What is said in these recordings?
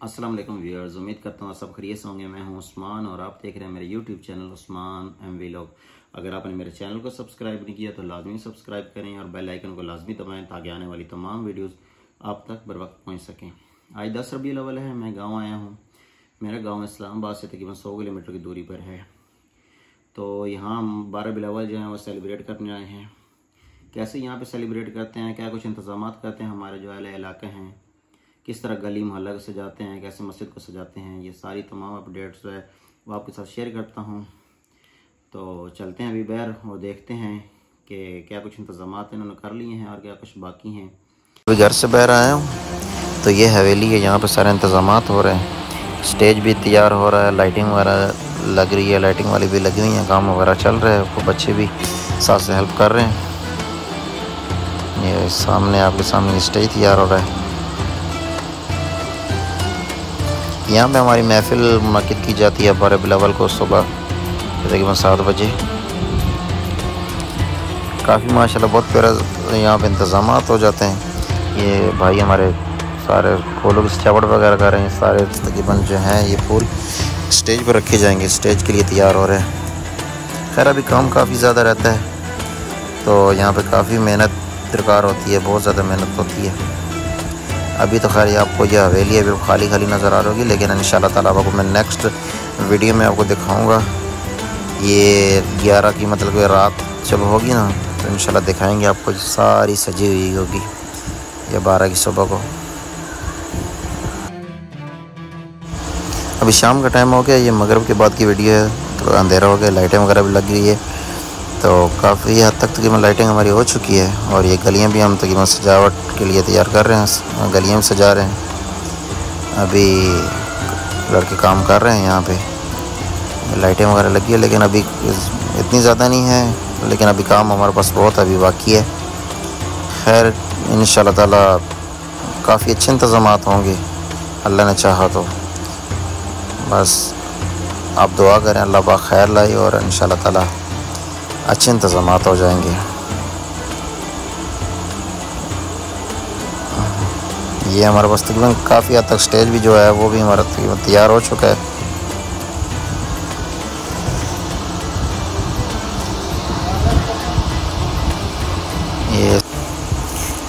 السلام علیکم ویورز، امید کرتا ہوں سب خریت سے ہوں گے۔ میں ہوں عثمان اور آپ دیکھ رہے ہیں میرے YouTube channel Usman M V لوگ۔ اگر آپ نے میرے چینل کو سبسکرائب نہیں کیا تو لازمی سبسکرائب کریں اور بیل آئیکن کو لازمی دبائیں تاکہ آنے والی تمام ویڈیوز آپ تک بر وقت پہنچ سکیں۔ آج دس ربیع الاول ہے، میں گاؤں آیا ہوں۔ میرا گاؤں اسلام آباد سے تقریباً سو کلو میٹر کی دوری پر ہے۔ تو یہاں ہم بارہ بلاول جو ہیں وہ سیلیبریٹ کرنے آئے ہیں۔ کیسے یہاں پہ سیلیبریٹ کرتے ہیں؟ کیا کچھ انتظامات کرتے ہیں؟ ہمارے جو اہل علاقے ہیں۔ کس طرح گلی محلہ کو سجاتے ہیں، کیسے مسجد کو سجاتے ہیں، یہ ساری تمام اپڈیٹس جو ہے وہ آپ کے ساتھ شیئر کرتا ہوں۔ تو چلتے ہیں ابھی بیر اور دیکھتے ہیں کہ کیا کچھ انتظامات انہوں نے کر لیے ہیں اور کیا کچھ باقی ہیں۔ ابھی گھر سے بہر آیا ہوں تو یہ حویلی ہے، یہاں پہ سارے انتظامات ہو رہے ہیں۔ اسٹیج بھی تیار ہو رہا ہے لائٹنگ وغیرہ لگ رہی ہے لائٹنگ والی بھی لگی ہوئی ہیں، کام وغیرہ چل رہا ہے بچے بھی ساتھ سے ہیلپ کر رہے ہیں۔ یہ سامنے آپ کے سامنے اسٹیج تیار ہو رہا ہے۔ یہاں پہ ہماری محفل منعقد کی جاتی ہے بارہ بلاول کو صبح تقریباً سات بجے۔ کافی ماشاءاللہ بہت پیارا یہاں پہ انتظامات ہو جاتے ہیں۔ یہ بھائی ہمارے سارے پھولوں کی سجاوٹ وغیرہ کر رہے ہیں، سارے تقریباً جو ہیں یہ پھول اسٹیج پر رکھے جائیں گے، اسٹیج کے لیے تیار ہو رہے ہیں۔ خیر، ابھی کام کافی زیادہ رہتا ہے تو یہاں پہ کافی محنت، درکار ہوتی ہے، بہت زیادہ محنت ہوتی ہے۔ ابھی تو خیر آپ کو یہ حویلی ہے بالکل خالی خالی نظر آ رہی ہوگی، لیکن ان شاء اللہ تعالیٰ آپ کو میں نیکسٹ ویڈیو میں آپ کو دکھاؤں گا۔ یہ گیارہ کی مطلب کہ رات جب ہوگی نا، تو ان شاء اللہ دکھائیں گے آپ کو، ساری سجی ہوئی ہوگی، یہ بارہ کی صبح کو۔ ابھی شام کا ٹائم ہو گیا، یہ مغرب کے بعد کی ویڈیو ہے، تو اندھیرا ہو گیا لائٹیں وغیرہ بھی لگ گئی ہے۔ تو کافی حد تک تقریباً لائٹنگ ہماری ہو چکی ہے اور یہ گلیاں بھی ہم تقریباً سجاوٹ کے لیے تیار کر رہے ہیں، گلیاں بھی سجا رہے ہیں۔ ابھی لڑکے کام کر رہے ہیں یہاں پہ۔ لائٹیں وغیرہ لگی ہے لیکن ابھی اتنی زیادہ نہیں ہے لیکن ابھی کام ہمارے پاس بہت ابھی باقی ہے۔ خیر ان شاء اللہ تعالیٰ کافی اچھے انتظامات ہوں گے۔ اللہ نے چاہا تو۔ بس آپ دعا کریں، اللہ پاک خیر لائی اور ان شاء اللہ تعالیٰ اچھے انتظامات ہو جائیں گے۔ یہ ہمارے پاس تقریباً کافی حد تک سٹیج بھی جو ہے وہ بھی ہمارا تقریباً تیار ہو چکا ہے۔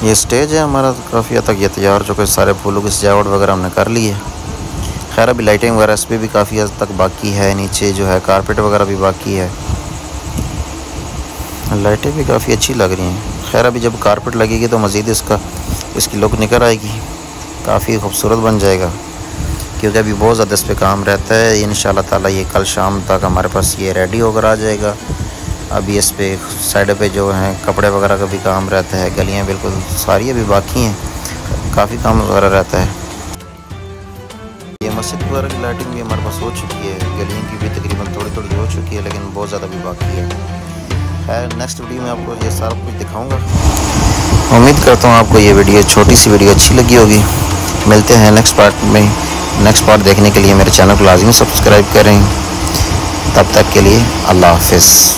یہ سٹیج ہے ہمارا کافی حد تک، یہ تیار ہو چکا ہے۔ سارے پھولوں کی سجاوٹ وغیرہ ہم نے کر لی ہے۔ خیر، ابھی لائٹنگ وغیرہ اس پہ بھی کافی حد تک باقی ہے۔ نیچے جو ہے کارپیٹ وغیرہ بھی باقی ہے۔ لائٹیں بھی کافی اچھی لگ رہی ہیں۔ خیر، ابھی جب کارپیٹ لگے گی تو مزید اس کا، اس کی لک نکل آئے گی۔ کافی خوبصورت بن جائے گا۔ کیونکہ ابھی بہت زیادہ اس پہ کام رہتا ہے۔ ان شاء اللہ تعالیٰ یہ کل شام تک ہمارے پاس یہ ریڈی ہو کر آ جائے گا۔ ابھی اس پہ سائڈ پہ جو ہیں، کپڑے وغیرہ کا بھی کام رہتا ہے۔ گلیاں بالکل ساری ابھی باقی ہیں۔ کافی کام وغیرہ رہتا ہے۔ یہ مسجد وغیرہ کی لائٹنگ بھی ہمارے پاس ہو چکی ہے۔ گلیوں کی بھی تقریباً تھوڑی تھوڑی ہو چکی ہے، لیکن بہت زیادہ بھی باقی ہے۔ خیر نیکسٹ ویڈیو میں آپ کو یہ سارا کچھ دکھاؤں گا۔ امید کرتا ہوں آپ کو یہ ویڈیو چھوٹی سی ویڈیو اچھی لگی ہوگی۔ ملتے ہیں نیکسٹ پارٹ میں۔ نیکسٹ پارٹ دیکھنے کے لیے میرے چینل کو لازمی سبسکرائب کریں۔ تب تک کے لیے اللہ حافظ۔